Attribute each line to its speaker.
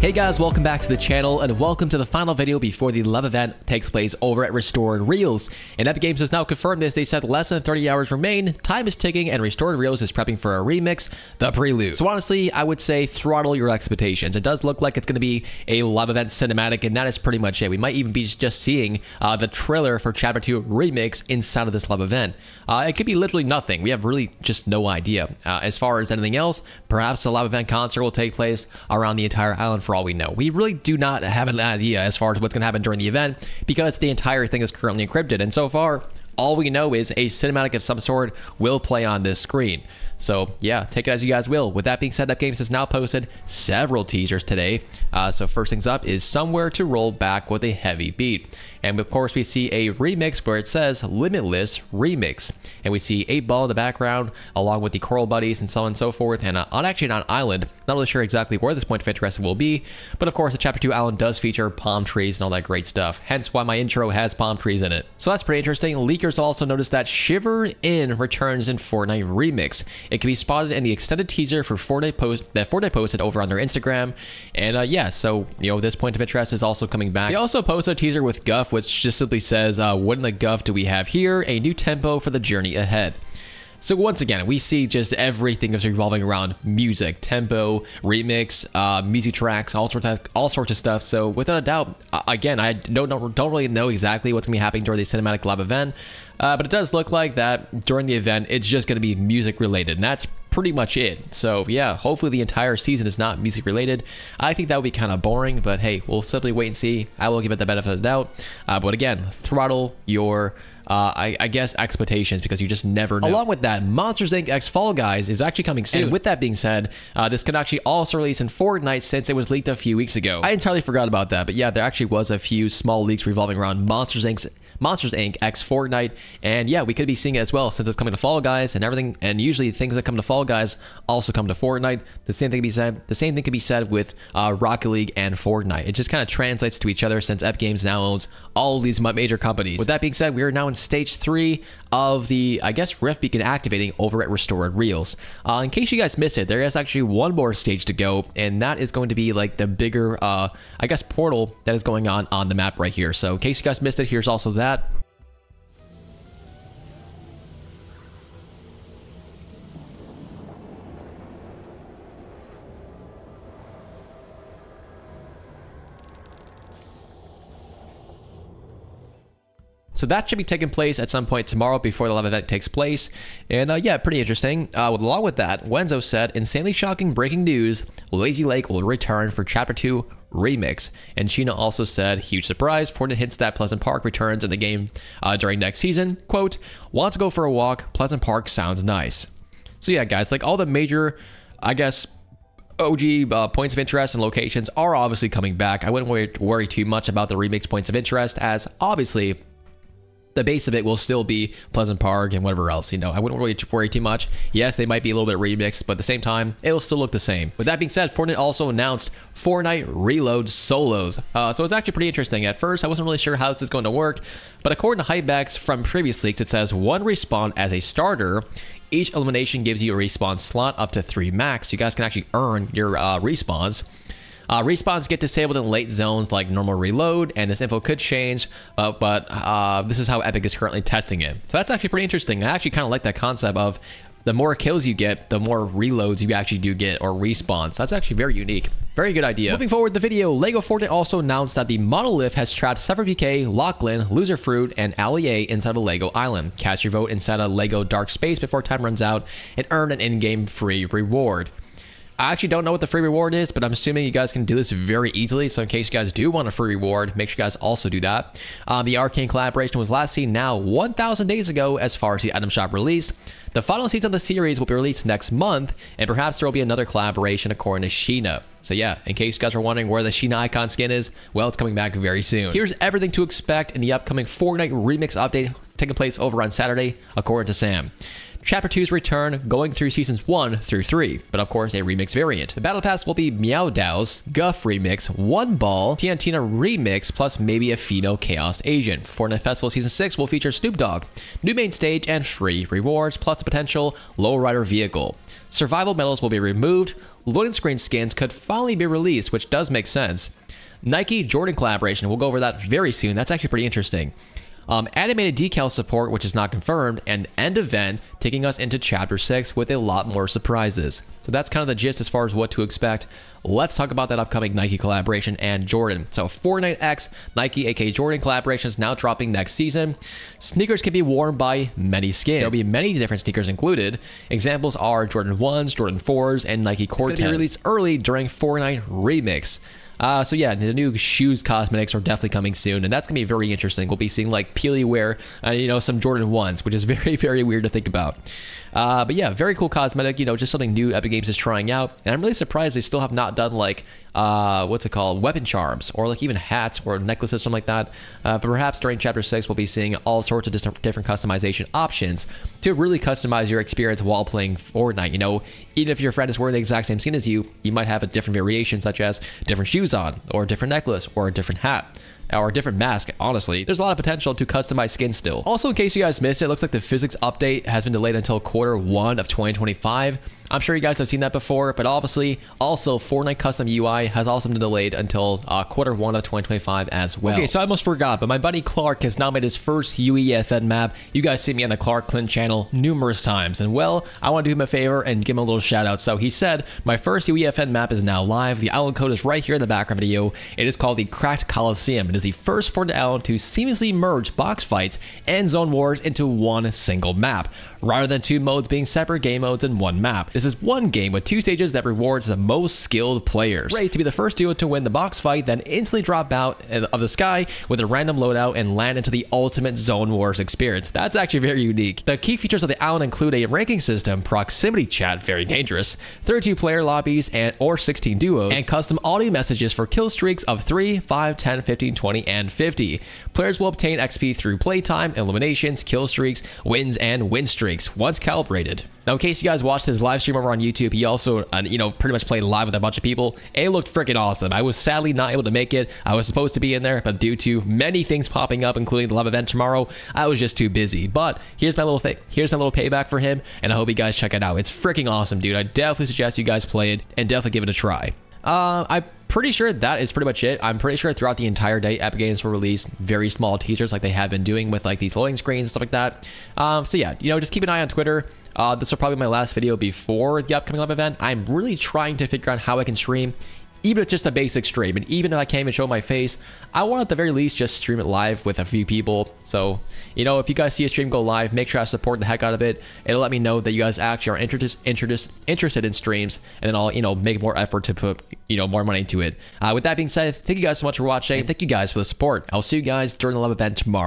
Speaker 1: Hey guys, welcome back to the channel and welcome to the final video before the love event takes place over at Restored Reels. And Epic Games has now confirmed this. They said less than 30 hours remain, time is ticking, and Restored Reels is prepping for a remix, The Prelude. So honestly, I would say throttle your expectations. It does look like it's going to be a love event cinematic, and that is pretty much it. We might even be just seeing uh, the trailer for Chapter 2 remix inside of this love event. Uh, it could be literally nothing. We have really just no idea. Uh, as far as anything else, perhaps the love event concert will take place around the entire island for all we know. We really do not have an idea as far as what's going to happen during the event because the entire thing is currently encrypted. And so far, all we know is a cinematic of some sort will play on this screen. So yeah, take it as you guys will. With that being said, Epic Games has now posted several teasers today. Uh, so first things up is Somewhere to Roll Back with a Heavy Beat. And of course, we see a remix where it says Limitless Remix. And we see 8 Ball in the background, along with the Coral Buddies and so on and so forth. And uh, on actually on an island, not really sure exactly where this point of interest will be. But of course, the Chapter 2 island does feature palm trees and all that great stuff. Hence why my intro has palm trees in it. So that's pretty interesting. Leakers also noticed that Shiver In returns in Fortnite Remix. It can be spotted in the extended teaser for Fortnite post that Fortnite posted over on their Instagram. And uh, yeah, so you know this point of interest is also coming back. They also posted a teaser with Guff, which just simply says, uh, "What in the Guff do we have here? A new tempo for the journey ahead." So once again, we see just everything is revolving around music, tempo, remix, uh, music tracks, all sorts of all sorts of stuff. So without a doubt, again, I don't don't really know exactly what's gonna be happening during the cinematic lab event, uh, but it does look like that during the event, it's just gonna be music related, and that's pretty much it. So yeah, hopefully the entire season is not music related. I think that would be kind of boring, but hey, we'll simply wait and see. I will give it the benefit of the doubt. Uh, but again, throttle your uh, I, I, guess expectations because you just never know. Along with that, Monsters Inc. X Fall Guys is actually coming soon. And with that being said, uh, this could actually also release in Fortnite since it was leaked a few weeks ago. I entirely forgot about that, but yeah, there actually was a few small leaks revolving around Monsters Inc.'s Monsters Inc. X Fortnite, and yeah, we could be seeing it as well since it's coming to Fall Guys and everything. And usually things that come to Fall Guys also come to Fortnite. The same thing can be said. The same thing can be said with uh, Rocket League and Fortnite. It just kind of translates to each other since Epic Games now owns all these major companies. With that being said, we are now in stage three of the, I guess, Rift Beacon activating over at Restored Reels. Uh, in case you guys missed it, there is actually one more stage to go, and that is going to be like the bigger, uh, I guess, portal that is going on on the map right here. So in case you guys missed it, here's also that. So that should be taking place at some point tomorrow before the live event takes place. And uh, yeah, pretty interesting. Uh, along with that, Wenzo said, insanely shocking breaking news, Lazy Lake will return for Chapter 2 Remix. And Shiina also said, huge surprise, Fortnite hints that Pleasant Park returns in the game uh, during next season. Quote, want to go for a walk? Pleasant Park sounds nice. So yeah, guys, like all the major, I guess, OG uh, points of interest and locations are obviously coming back. I wouldn't worry, worry too much about the remix points of interest, as obviously the base of it will still be Pleasant Park and whatever else. You know, I wouldn't really worry too much. Yes, they might be a little bit remixed, but at the same time, it'll still look the same. With that being said, Fortnite also announced Fortnite Reload solos. Uh, so it's actually pretty interesting. At first, I wasn't really sure how this is going to work, but according to HYPEX from previous leaks, it says one respawn as a starter each elimination gives you a respawn slot up to three max. You guys can actually earn your uh, respawns. Uh, respawns get disabled in late zones like normal reload, and this info could change, uh, but uh, this is how Epic is currently testing it. So that's actually pretty interesting. I actually kind of like that concept of the more kills you get, the more reloads you actually do get or respawns. That's actually very unique. Very good idea. Moving forward the video, LEGO Fortnite also announced that the Monolith has trapped SypherPK, Lachlan, Loserfruit, and Ali inside a LEGO island. Cast your vote inside a LEGO dark space before time runs out and earn an in-game free reward. I actually don't know what the free reward is, but I'm assuming you guys can do this very easily. So in case you guys do want a free reward, make sure you guys also do that. Um, the Arcane collaboration was last seen now 1,000 days ago as far as the item shop release. The final season of the series will be released next month, and perhaps there will be another collaboration according to Shiina. So yeah, in case you guys are wondering where the Shiina icon skin is, well, it's coming back very soon. Here's everything to expect in the upcoming Fortnite Remix update taking place over on Saturday, according to Sam. Chapter 2's return, going through seasons 1 through 3, but of course a remix variant. The Battle Pass will be Meow Dao's Guff remix, One Ball, TNTina remix, plus maybe a Fino Chaos Agent. Fortnite Festival Season 6 will feature Snoop Dogg, new main stage, and free rewards, plus a potential lowrider vehicle. Survival medals will be removed, loading screen skins could finally be released, which does make sense. Nike Jordan collaboration, we'll go over that very soon. That's actually pretty interesting. Um, animated decal support, which is not confirmed, and end event taking us into chapter 6 with a lot more surprises. So that's kind of the gist as far as what to expect. Let's talk about that upcoming Nike collaboration and Jordan. So Fortnite X Nike aka Jordan collaboration is now dropping next season. Sneakers can be worn by many skins. There'll be many different sneakers included. Examples are Jordan 1s, Jordan 4s, and Nike Cortez. It's going to be released early during Fortnite Remix. Uh, so yeah, the new shoes cosmetics are definitely coming soon, and that's gonna be very interesting. We'll be seeing like Peely wear, uh, you know, some Jordan ones, which is very very weird to think about. Uh, but yeah, very cool cosmetic. You know, just something new Epic Games is trying out, and I'm really surprised they still have not done like uh, what's it called, weapon charms, or like even hats or necklaces, something like that. Uh, but perhaps during Chapter Six, we'll be seeing all sorts of different customization options to really customize your experience while playing Fortnite. You know, even if your friend is wearing the exact same skin as you, you might have a different variation, such as different shoes on, or a different necklace, or a different hat or a different mask, honestly. There's a lot of potential to customize skin still. Also, in case you guys missed it, it looks like the physics update has been delayed until quarter one of 2025. I'm sure you guys have seen that before, but obviously, also Fortnite Custom UI has also been delayed until uh, quarter one of 2025 as well. Okay, so I almost forgot, but my buddy Klarque has now made his first UEFN map. You guys see me on the Klarque Clint channel numerous times, and well, I want to do him a favor and give him a little shout out. So he said, my first UEFN map is now live. The island code is right here in the background video. It is called the Cracked Coliseum. It is the first Fortnite island to seamlessly merge box fights and zone wars into one single map, rather than two modes being separate game modes in one map. This is one game with two stages that rewards the most skilled players. Great to be the first duo to win the box fight, then instantly drop out of the sky with a random loadout and land into the ultimate Zone Wars experience. That's actually very unique. The key features of the island include a ranking system, proximity chat, very dangerous, 32 player lobbies and or 16 duos, and custom audio messages for kill streaks of 3, 5, 10, 15, 20, and 50. Players will obtain XP through playtime, eliminations, kill streaks, wins, and win streaks once calibrated. Now, in case you guys watched his live stream over on YouTube, he also, uh, you know, pretty much played live with a bunch of people. It looked freaking awesome. I was sadly not able to make it. I was supposed to be in there, but due to many things popping up, including the live event tomorrow, I was just too busy. But here's my little thing. Here's my little payback for him, and I hope you guys check it out. It's freaking awesome, dude. I definitely suggest you guys play it and definitely give it a try. Uh, I'm pretty sure that is pretty much it. I'm pretty sure throughout the entire day, Epic Games will release very small teasers like they have been doing with like these loading screens and stuff like that. Um, so yeah, you know, just keep an eye on Twitter. Uh, this will probably be my last video before the upcoming live event. I'm really trying to figure out how I can stream even if just a basic stream. And even if I can't even show my face, I want at the very least just stream it live with a few people. So, you know, if you guys see a stream go live, make sure I support the heck out of it. It'll let me know that you guys actually are interested interested interested in streams, and then I'll you know make more effort to put you know more money into it. Uh, with that being said, thank you guys so much for watching. Thank you guys for the support. I'll see you guys during the live event tomorrow.